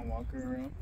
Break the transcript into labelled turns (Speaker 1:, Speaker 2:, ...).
Speaker 1: I'm walking around.